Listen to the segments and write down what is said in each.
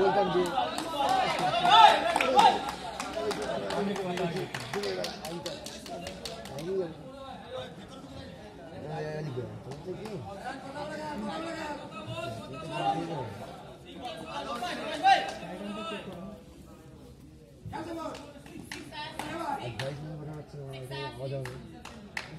বলতাম যে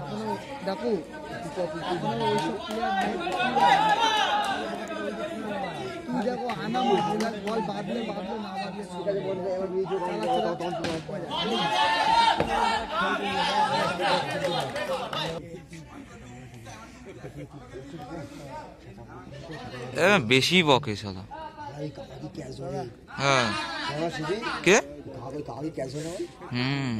এখনো ডাকু এখনো ওইসব প্লেয়ার বেশি বকে ক্যাশ হয়। কে? হুম।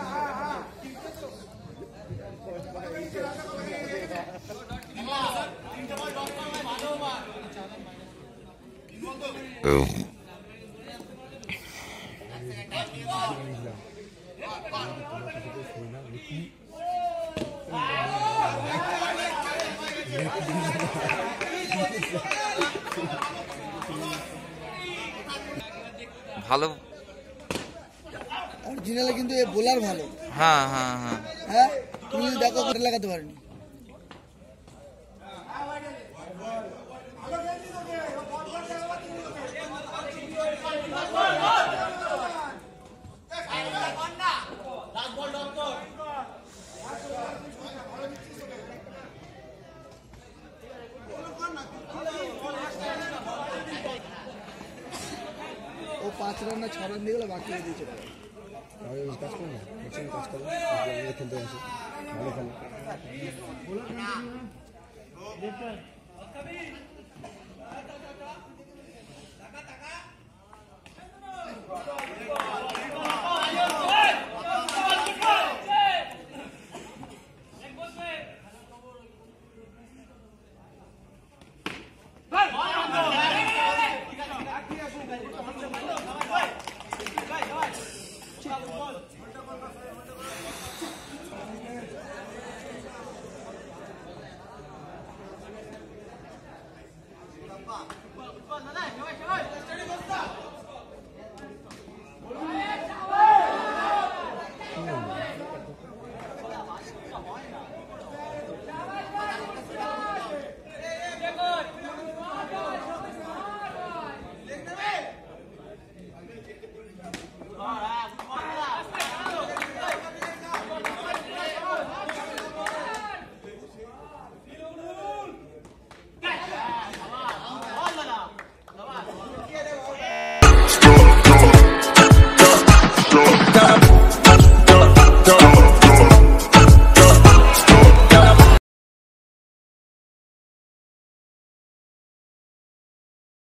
ভালো। অরিজিনালে কিন্তু এ বোলার ভালো। হ্যাঁ হ্যাঁ হ্যাঁ। হ্যাঁ? তুমি দেখো কোটা লাগাতে পারেনি। পাঁচ রান না ছ রান দিয়ে গেলে বাকি হয়ে দিয়েছে আমি কাজ করব কাজ করব খেলতে আসি ভালো খেলো Thank you. 断的那行为。